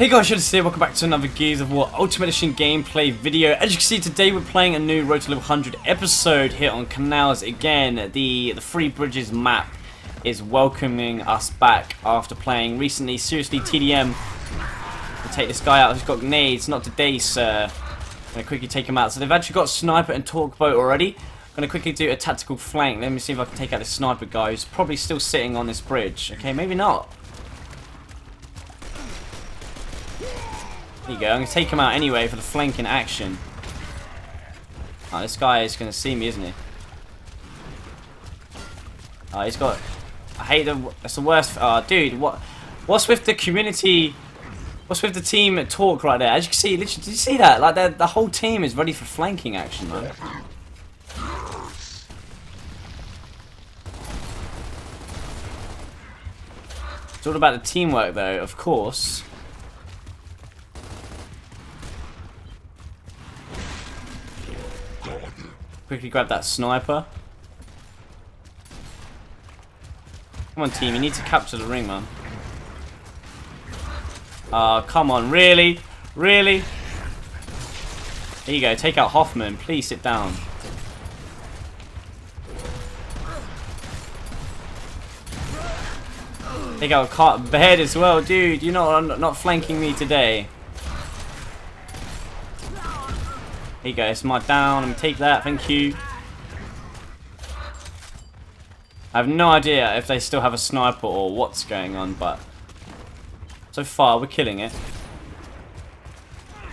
Hey guys, Shadowz here, welcome back to another Gears of War Ultimate Edition gameplay video. As you can see today we're playing a new Road to Level 100 episode here on Canals again. The, the Three Bridges map is welcoming us back after playing recently. Seriously, TDM, we'll take this guy out who's got nades, not today sir. I'm going to quickly take him out. So they've actually got Sniper and Torque Bow already. I'm going to quickly do a tactical flank. Let me see if I can take out this Sniper guy who's probably still sitting on this bridge. Okay, maybe not. There you go. I'm going to take him out anyway for the flanking action. Oh, this guy is going to see me, isn't he? Oh, he's got... I hate the... That's the worst... Oh, dude, what... What's with the community... What's with the team talk right there? As you can see, literally, did you see that? Like, the whole team is ready for flanking action, man. It's all about the teamwork, though, of course. Quickly grab that sniper. Come on, team. You need to capture the ring, man. Ah, come on. Really? Really? There you go. Take out Hoffman. Please sit down. Take out Cart Bed as well. Dude, you're not, not flanking me today. Here you go, it's my down. Me take that, thank you. I have no idea if they still have a sniper or what's going on, but so far we're killing it.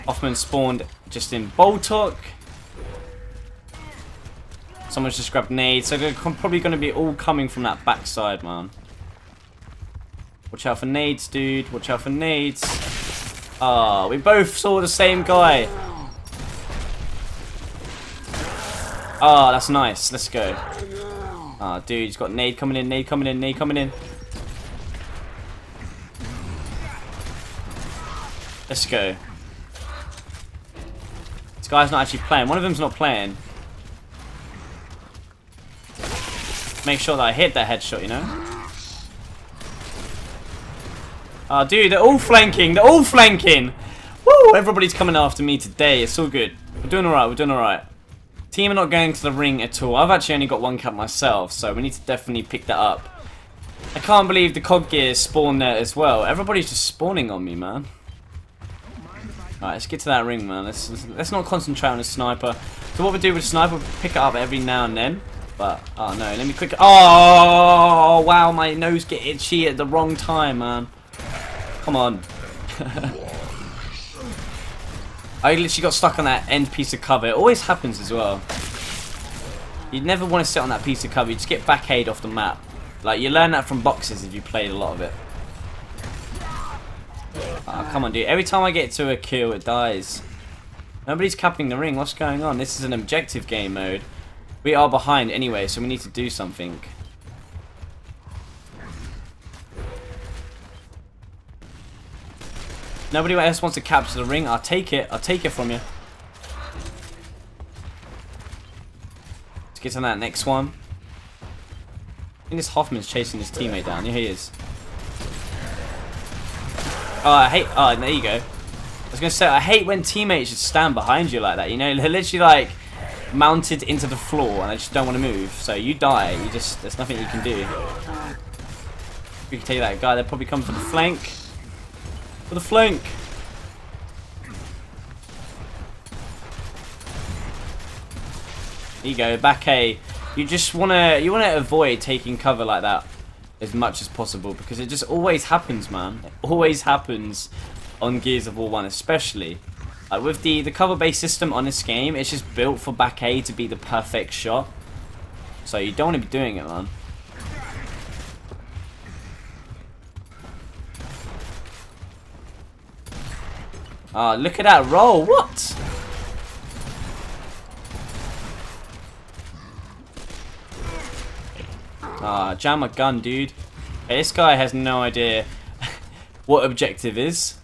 Hoffman spawned just in Boltok. Someone's just grabbed nades, so they're probably going to be all coming from that backside, man. Watch out for nades, dude. Watch out for nades. Ah, oh, we both saw the same guy. Oh, that's nice. Let's go. Oh, dude, he's got nade coming in, nade coming in, nade coming in. Let's go. This guy's not actually playing. One of them's not playing. Make sure that I hit that headshot, you know? Oh, dude, they're all flanking. They're all flanking. Woo! Everybody's coming after me today. It's all good. We're doing alright. We're doing alright. Team are not going to the ring at all. I've actually only got one cap myself, so we need to definitely pick that up. I can't believe the cog gear spawned there as well. Everybody's just spawning on me, man. Alright, let's get to that ring, man. Let's, let's not concentrate on the sniper. So what we do with sniper, we pick it up every now and then. But, oh no, let me quick... Oh, wow, my nose get itchy at the wrong time, man. Come on. I literally got stuck on that end piece of cover. It always happens as well. You'd never want to sit on that piece of cover. You just get back off the map. Like, you learn that from boxes if you played a lot of it. Oh, come on, dude. Every time I get to a kill, it dies. Nobody's capping the ring. What's going on? This is an objective game mode. We are behind anyway, so we need to do something. Nobody else wants to capture the ring. I'll take it. I'll take it from you. Let's get on that next one. I think this Hoffman's chasing his teammate down. Here he is. Oh, I hate... Oh, there you go. I was going to say, I hate when teammates just stand behind you like that. You know, they're literally like mounted into the floor and I just don't want to move. So you die. You just... There's nothing you can do. We can take that guy. They'll probably come from the flank. For the flank. There you go, back A. You just wanna you wanna avoid taking cover like that as much as possible because it just always happens, man. It always happens on Gears of War 1, especially. Like with the, the cover-based system on this game, it's just built for back A to be the perfect shot. So you don't want to be doing it, man. Oh, look at that roll. What? Ah, jam a gun, dude. Hey, this guy has no idea what objective is.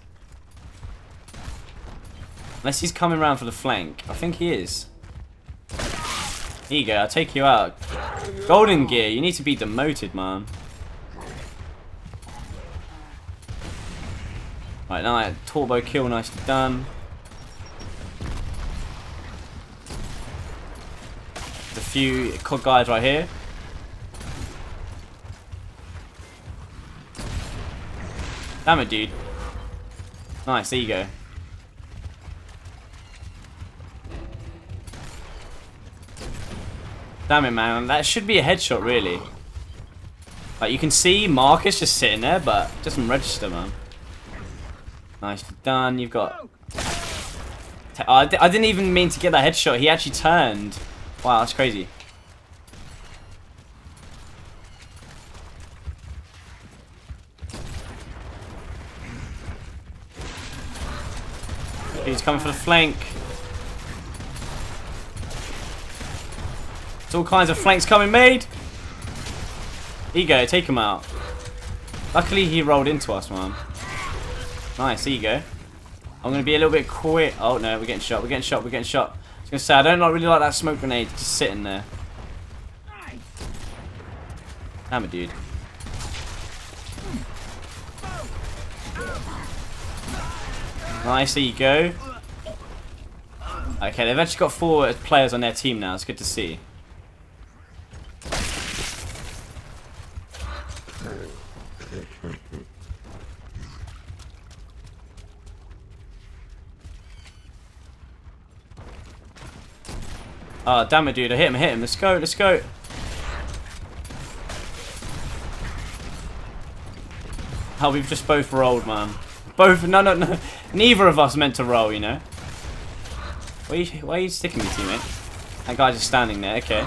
Unless he's coming around for the flank. I think he is. Here you go, I'll take you out. Golden gear, you need to be demoted, man. Right, now turbo kill, nicely done. A few COD guys right here. Damn it, dude. Nice, there you go. Damn it, man. That should be a headshot, really. Like, you can see Marcus just sitting there, but doesn't register, man. Nicely done. You've got... Oh, I, I didn't even mean to get that headshot. He actually turned. Wow, that's crazy. He's coming for the flank. There's all kinds of flanks coming made. Ego, take him out. Luckily he rolled into us, man. Nice, there you go. I'm going to be a little bit quick. Oh no, we're getting shot, we're getting shot, we're getting shot. I was going to say, I don't really like that smoke grenade just sitting there. Damn it, dude. Nice, there you go. Okay, they've actually got four players on their team now. It's good to see. Oh, damn it, dude. I hit him, I hit him. Let's go, let's go. How oh, we've just both rolled, man. Both, no, no, no. Neither of us meant to roll, you know. Why are you, why are you sticking me to, mate? That guy's just standing there, okay.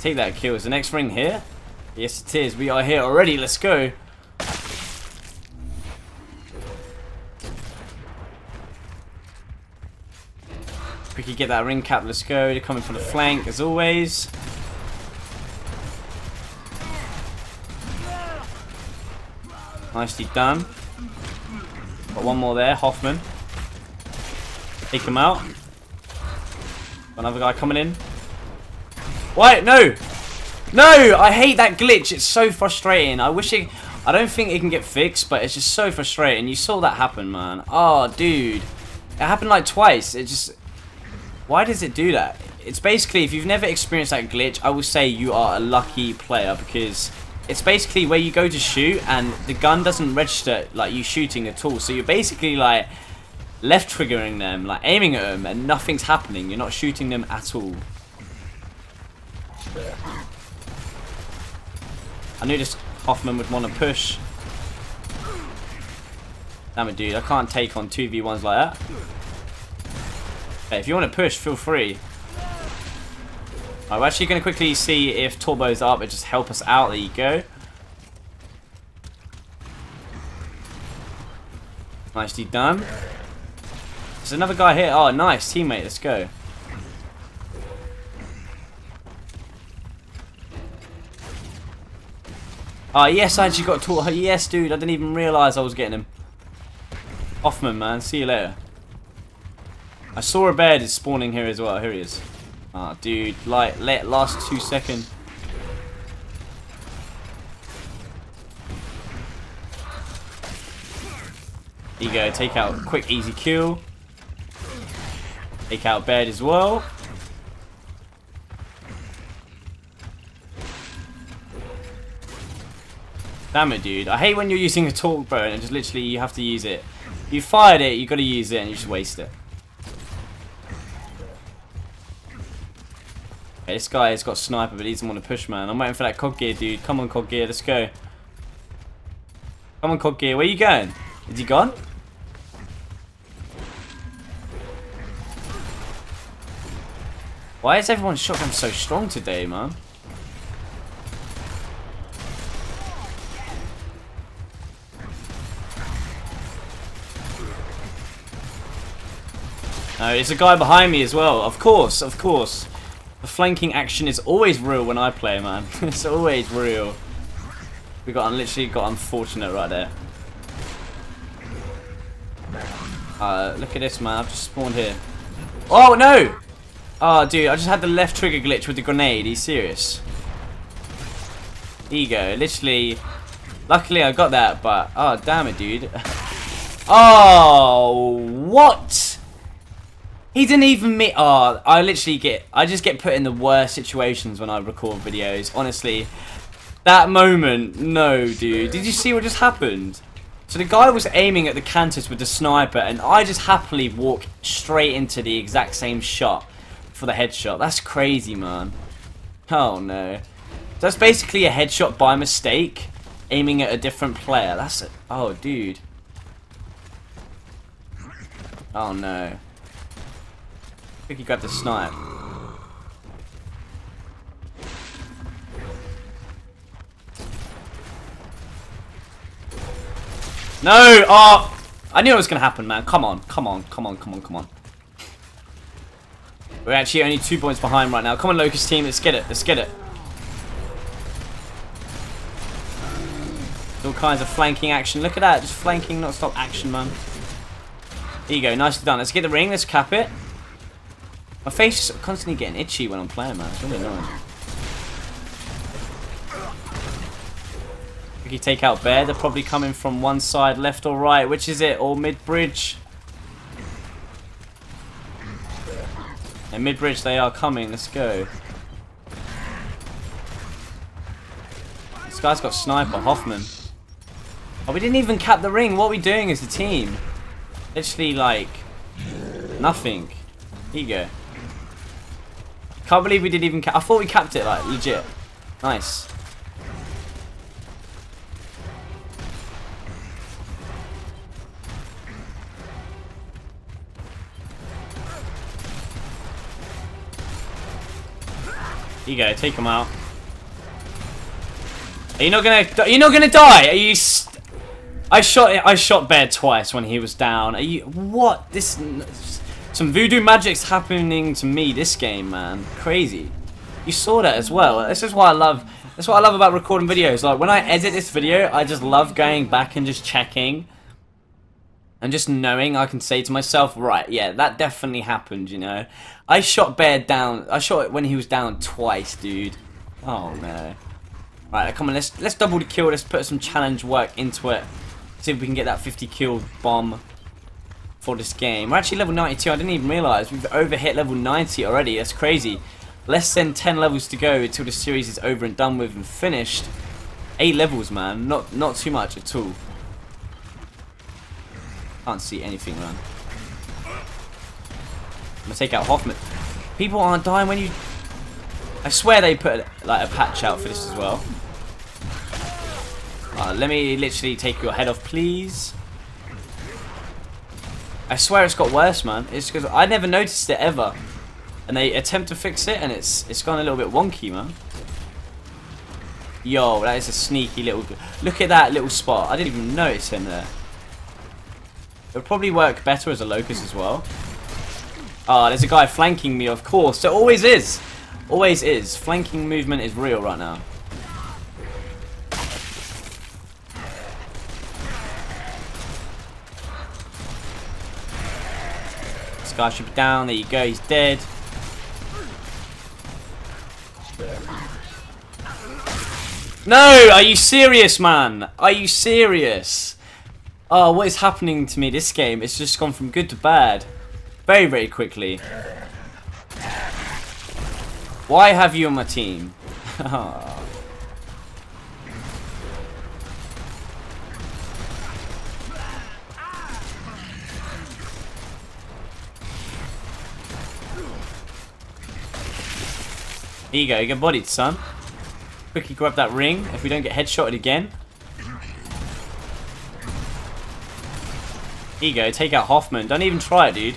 Take that kill. Is the next ring here? Yes, it is. We are here already. Let's go. Quickly get that ring cap. Let's go. They're coming from the flank, as always. Nicely done. Got one more there, Hoffman. Take him out. Another guy coming in. Wait, no! No! I hate that glitch. It's so frustrating. I wish it... I don't think it can get fixed, but it's just so frustrating. You saw that happen, man. Oh, dude. It happened like twice. It just... Why does it do that? It's basically, if you've never experienced that glitch, I will say you are a lucky player because it's basically where you go to shoot and the gun doesn't register like you shooting at all. So you're basically like left triggering them, like aiming at them and nothing's happening. You're not shooting them at all. I knew this Hoffman would want to push. Damn it, dude. I can't take on 2v1s like that. If you want to push, feel free. Right, we're actually going to quickly see if Turbo's up and just help us out. There you go. Nicely done. There's another guy here. Oh, nice. Teammate, let's go. Oh, yes, I actually got taught. Yes, dude, I didn't even realise I was getting him. Hoffman, man. See you later. I saw a bed is spawning here as well. Here he is. Ah, oh, dude, like, let last two seconds. There you go, take out quick, easy kill. Take out bed as well. Damn it, dude. I hate when you're using a torque bow and just literally you have to use it. You fired it, you got to use it, and you just waste it. This guy has got sniper, but he doesn't want to push, man. I'm waiting for that cog gear, dude. Come on, cog gear. Let's go. Come on, cog gear. Where you going? Is he gone? Why is everyone's shotgun so strong today, man? No, there's a guy behind me as well. Of course, of course. The flanking action is always real when I play, man. it's always real. We got literally got unfortunate right there. Uh, look at this, man. I've just spawned here. Oh, no! Oh, dude, I just had the left trigger glitch with the grenade. Are you serious? There you go. Literally, Luckily I got that, but oh damn it, dude. Oh, what? He didn't even meet. Oh, I literally get. I just get put in the worst situations when I record videos. Honestly, that moment. No, dude. Did you see what just happened? So the guy was aiming at the Kantus with the sniper, and I just happily walk straight into the exact same shot for the headshot. That's crazy, man. Oh no. That's basically a headshot by mistake, aiming at a different player. That's it. oh, dude. Oh no. I think he got the snipe. No! Oh! I knew it was going to happen, man. Come on, come on, come on, come on, come on. We're actually only two points behind right now. Come on, Locust team. Let's get it. Let's get it. All kinds of flanking action. Look at that. Just flanking, not stop action, man. There you go, nicely done. Let's get the ring, let's cap it. My face is constantly getting itchy when I'm playing, man. It's really annoying. If you take out Baird, they're probably coming from one side, left or right. Which is it? Or mid-bridge? And mid-bridge they are coming. Let's go. This guy's got sniper, Hoffman. Oh, we didn't even cap the ring. What are we doing as a team? Literally, like, nothing. Here you go. Can't believe we didn't even cap. I thought we capped it, like, legit. Nice. You go, take him out. Are you not gonna? You're not gonna die? Are you? I shot I shot Baird twice when he was down. Are you what? This some voodoo magic's happening to me this game, man. Crazy. You saw that as well. This is what I love. That's what I love about recording videos. Like when I edit this video, I just love going back and just checking and just knowing I can say to myself, right, yeah, that definitely happened, you know. I shot Baird down. I shot it when he was down twice, dude. Oh no. Right, come on, let's let's double the kill. Let's put some challenge work into it. See if we can get that 50 kill bomb for this game. We're actually level 92. I didn't even realise. We've overhit level 90 already. That's crazy. Less than 10 levels to go until the series is over and done with and finished. 8 levels, man. Not not too much at all. Can't see anything, man. I'm gonna take out Hoffman. People aren't dying when you... I swear they put like a patch out for this as well. Uh, let me literally take your head off, please. I swear it's got worse, man. It's because I never noticed it ever. And they attempt to fix it, and it's it's gone a little bit wonky, man. Yo, that is a sneaky little... Look at that little spot. I didn't even notice him there. It would probably work better as a locust as well. Ah, oh, there's a guy flanking me, of course. There always is. Always is. Flanking movement is real right now. Starship down. There you go. He's dead. No! Are you serious, man? Are you serious? Oh, what is happening to me this game? It's just gone from good to bad. Very, very quickly. Why have you on my team? Oh. Here you go, you get bodied, son. Quickly grab that ring if we don't get headshotted again. Here you go, take out Hoffman. Don't even try it, dude.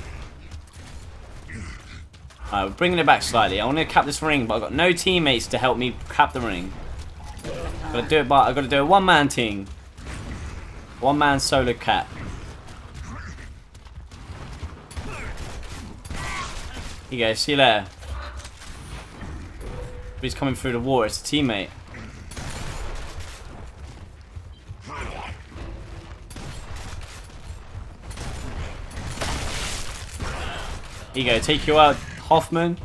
Alright, we're bringing it back slightly. I want to cap this ring, but I've got no teammates to help me cap the ring. I've got to do it by I've got to do a one-man team. One-man solo cap. You go, see you later. He's coming through the wall. It's a teammate. Here you go. Take you out, Hoffman.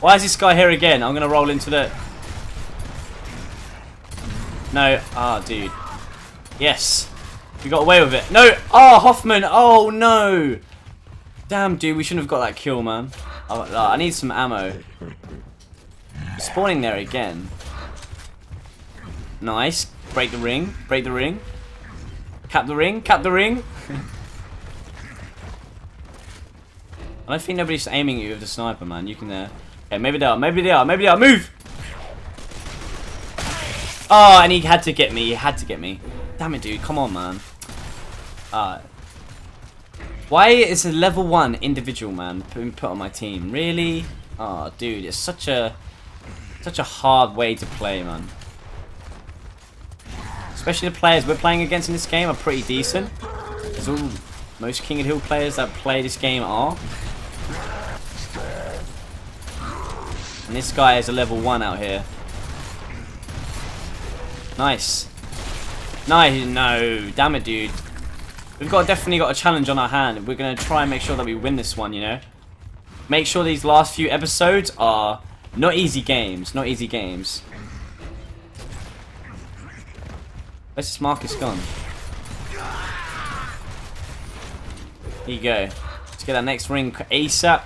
Why is this guy here again? I'm going to roll into the... No. Ah, oh, dude. Yes. We got away with it. No! Oh, Hoffman! Oh, no! Damn, dude, we shouldn't have got that kill, man. I need some ammo. Spawning there again. Nice. Break the ring. Break the ring. Cap the ring. Cap the ring. I don't think nobody's aiming at you with the sniper, man. You can, uh... Okay, maybe they are. Maybe they are. Maybe they are. Move! Oh, and he had to get me. He had to get me. Damn it, dude. Come on, man. Uh, why is a level 1 individual, man, put on my team? Really? Oh, dude. It's such a... Such a hard way to play, man. Especially the players we're playing against in this game are pretty decent. As all most King of Hill players that play this game are. And this guy is a level 1 out here. Nice. Nice. No. Damn it, dude. We've got definitely got a challenge on our hand. We're going to try and make sure that we win this one, you know? Make sure these last few episodes are not easy games. Not easy games. Where's this Marcus gone? Here you go. Let's get that next ring ASAP.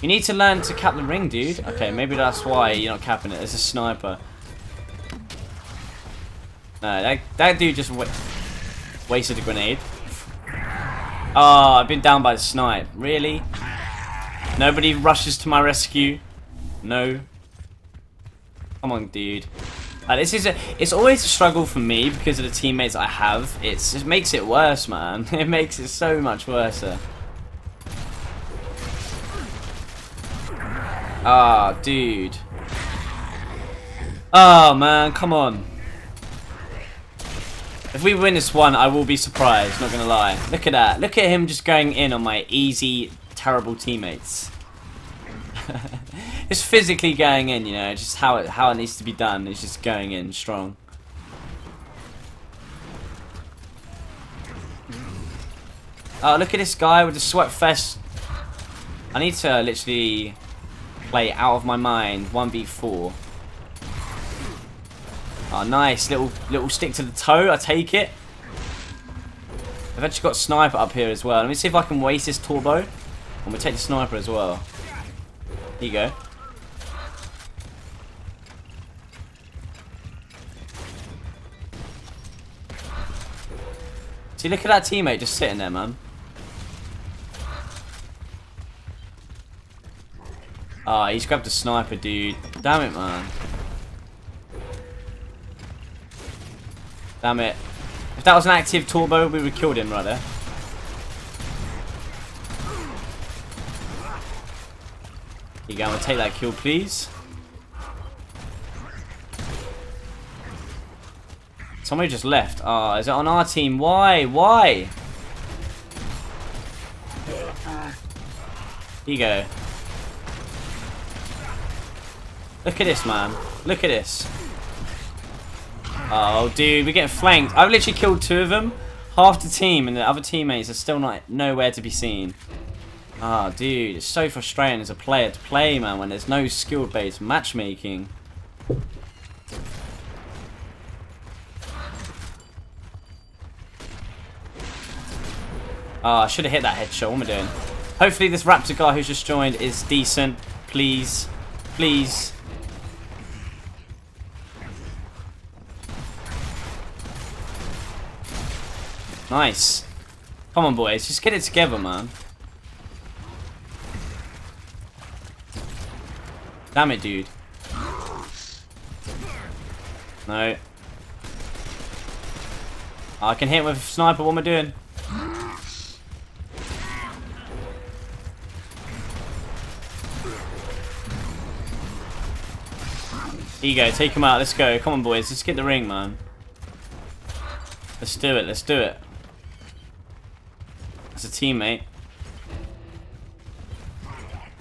You need to learn to cap the ring, dude. Okay, maybe that's why you're not capping it. There's a sniper. No, that, that dude just wa wasted a grenade. Oh, I've been down by the snipe. Really? Nobody rushes to my rescue? No. Come on, dude. Uh, this is a, it's always a struggle for me because of the teammates I have. It's, it makes it worse, man. It makes it so much worse. Ah, oh, dude. Oh, man, come on. If we win this one, I will be surprised, not gonna lie. Look at that. Look at him just going in on my easy, terrible teammates. it's physically going in, you know, just how it, how it needs to be done. It's just going in strong. Oh, look at this guy with the sweat fest. I need to literally play out of my mind 1v4. Oh, nice. Little little stick to the toe. I take it. I've actually got sniper up here as well. Let me see if I can waste this turbo. Going to take the sniper as well. Here you go. See, look at that teammate just sitting there, man. Ah, oh, he's grabbed a sniper, dude. Damn it, man. Damn it. If that was an active turbo, we would have killed him right there. Here you go, gonna take that kill, please. Somebody just left. Ah, oh, is it on our team? Why? Why? Here you go. Look at this, man. Look at this. Oh, dude, we're getting flanked. I've literally killed two of them. Half the team and the other teammates are still not nowhere to be seen. Ah, dude, it's so frustrating as a player to play, man, when there's no skill-based matchmaking. Oh, I should have hit that headshot. What am I doing? Hopefully this Raptor guy who's just joined is decent. Please. Please. Nice. Come on, boys. Just get it together, man. Damn it, dude. No. I can hit with sniper. What am I doing? Here you go. Take him out. Let's go. Come on, boys. Let's get the ring, man. Let's do it. Let's do it. It's a teammate.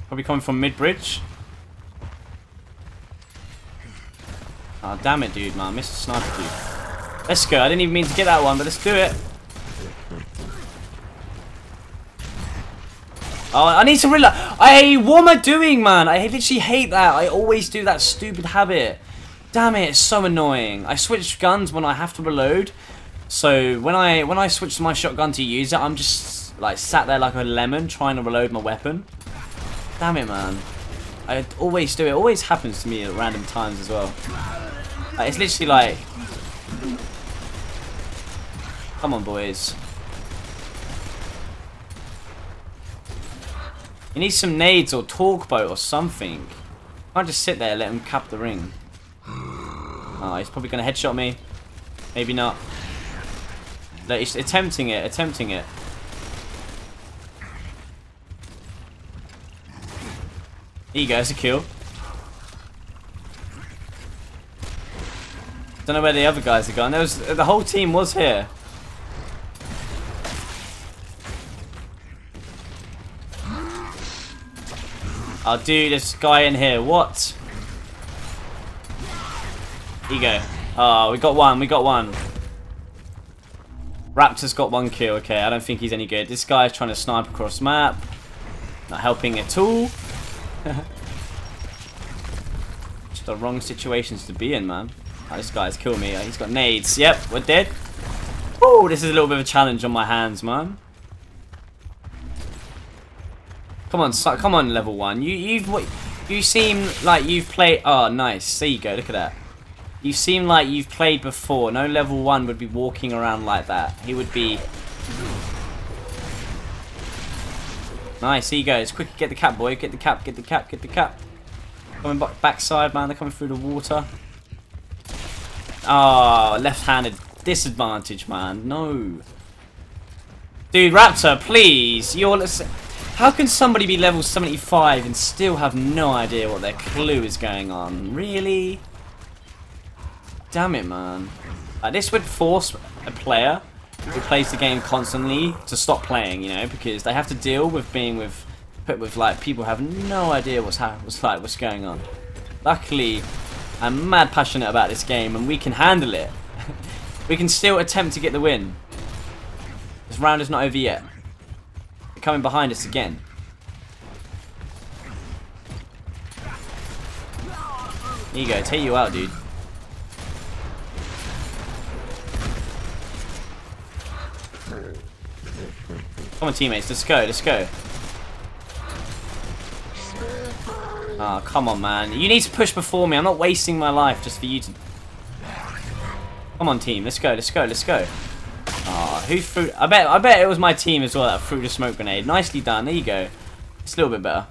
Probably coming from mid-bridge. Oh, damn it, dude, man. A sniper, dude. Let's go. I didn't even mean to get that one, but let's do it. Oh, I need to realize. I what am I doing, man? I literally hate that. I always do that stupid habit. Damn it, it's so annoying. I switch guns when I have to reload. So when I when I switch my shotgun to use it, I'm just like sat there like a lemon trying to reload my weapon. Damn it, man. I always do it. Always happens to me at random times as well. Like, it's literally like... Come on, boys. You need some nades or torque bow or something. Can't just sit there and let him cap the ring. Oh, he's probably going to headshot me. Maybe not. Like, he's attempting it, attempting it. There you go, a kill. Don't know where the other guys are gone. There was the whole team was here. I'll do this guy in here. What? Here you go. Oh, ah, we got one. We got one. Raptor's got one kill. Okay, I don't think he's any good. This guy's trying to snipe across map. Not helping at all. Just the wrong situations to be in, man. Oh, this guy's killed me. He's got nades. Yep, we're dead. Oh, this is a little bit of a challenge on my hands, man. Come on, so, come on, level one. You, you've, you seem like you've played. Oh, nice. There you go. Look at that. You seem like you've played before. No level one would be walking around like that. He would be. Nice. Here you go. It's quick. Get the cap, boy. Get the cap. Get the cap. Get the cap. Coming back backside, man. They're coming through the water. Oh, left-handed disadvantage, man. No. Dude, Raptor, please. You're. How can somebody be level 75 and still have no idea what their clue is going on? Really? Damn it, man. This would force a player who plays the game constantly to stop playing, you know, because they have to deal with being with with like people have no idea what's what's like what's going on. Luckily, I'm mad passionate about this game and we can handle it. we can still attempt to get the win. This round is not over yet coming behind us again. Here you go, take you out, dude. Come on, teammates, let's go, let's go. Oh, come on, man. You need to push before me. I'm not wasting my life just for you to... Come on, team. Let's go, let's go, let's go. Oh, who threw... I bet, I bet it was my team as well that threw the smoke grenade. Nicely done. There you go. It's a little bit better.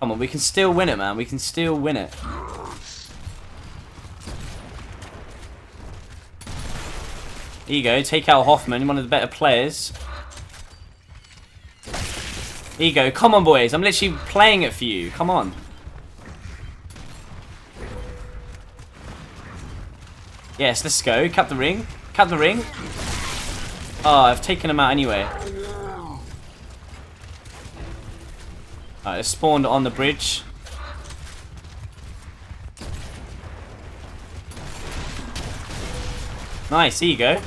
Come on, we can still win it, man. We can still win it. There you go. Take out Hoffman, one of the better players. There you go. Come on, boys. I'm literally playing it for you. Come on. Yes, let's go. Cap the ring. Cap the ring. Oh, I've taken him out anyway. Alright, it spawned on the bridge. Nice, here you go.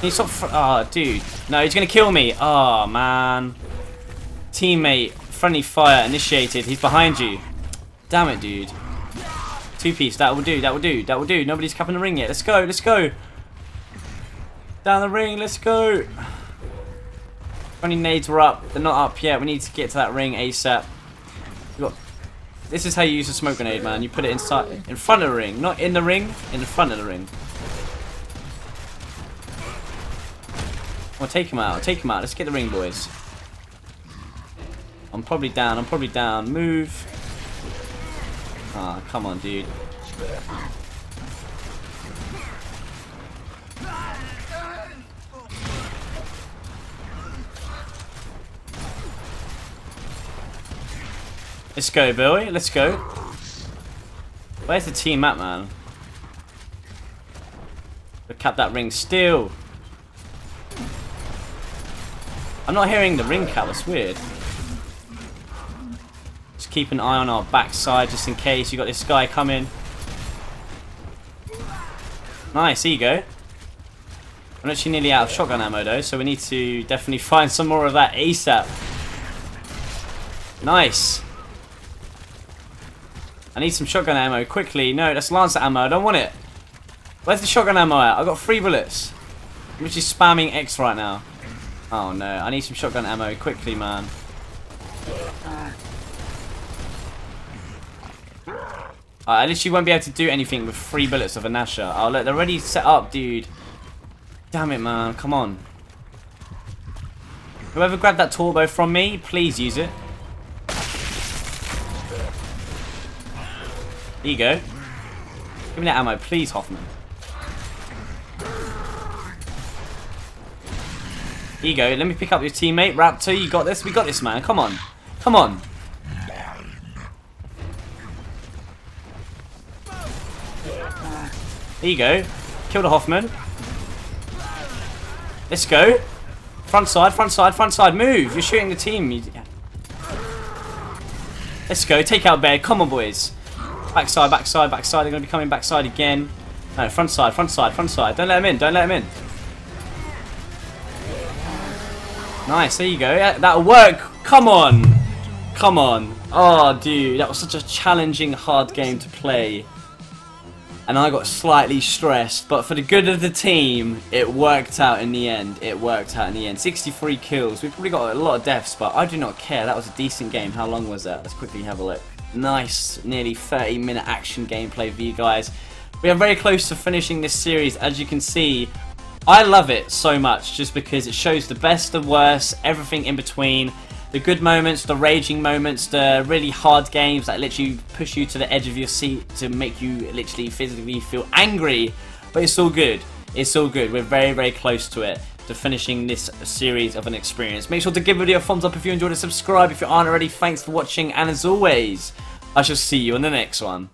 Can stop Oh, dude. No, he's gonna kill me. Oh, man. Teammate, friendly fire initiated. He's behind you. Damn it, dude. Two piece, that will do, that will do, that will do. Nobody's capping the ring yet. Let's go, let's go. Down the ring, let's go. 20 nades were up. They're not up yet. We need to get to that ring ASAP. Got, this is how you use a smoke grenade, man. You put it inside, in front of the ring. Not in the ring, in the front of the ring. I'll take him out. Take him out. Let's get the ring, boys. I'm probably down. I'm probably down. Move. Ah, come on, dude. Let's go, Billy. Let's go. Where's the team at, man? We cap that ring still. I'm not hearing the ring cap. That's weird keep an eye on our backside just in case you got this guy coming. Nice, here you go. I'm actually nearly out of shotgun ammo though, so we need to definitely find some more of that ASAP. Nice. I need some shotgun ammo quickly. No, that's Lancer ammo. I don't want it. Where's the shotgun ammo at? I've got three bullets. I'm just spamming X right now. Oh no, I need some shotgun ammo quickly, man. Uh, I literally won't be able to do anything with three bullets of a Gnasher. Oh look, they're already set up, dude. Damn it, man. Come on. Whoever grabbed that turbo from me, please use it. There you go. Give me that ammo, please, Hoffman. Here you go. Let me pick up your teammate. Raptor, you got this? We got this, man. Come on. Come on. There you go. Kill the Hoffman. Let's go. Front side, front side, front side. Move. You're shooting the team. Let's go. Take out Baird. Come on, boys. Backside, backside, backside. They're going to be coming backside again. No, front side, front side, front side. Don't let them in. Don't let them in. Nice. There you go. Yeah, that'll work. Come on. Come on. Oh, dude. That was such a challenging, hard game to play and I got slightly stressed, but for the good of the team, it worked out in the end. It worked out in the end. 63 kills. We probably got a lot of deaths, but I do not care. That was a decent game. How long was that? Let's quickly have a look. Nice, nearly 30 minute action gameplay for you guys. We are very close to finishing this series, as you can see. I love it so much just because it shows the best, the worst, everything in between the good moments, the raging moments, the really hard games that literally push you to the edge of your seat to make you literally physically feel angry. But it's all good. It's all good. We're very, very close to it, to finishing this series of an experience. Make sure to give the video a thumbs up if you enjoyed it, subscribe if you aren't already. Thanks for watching, and as always, I shall see you in the next one.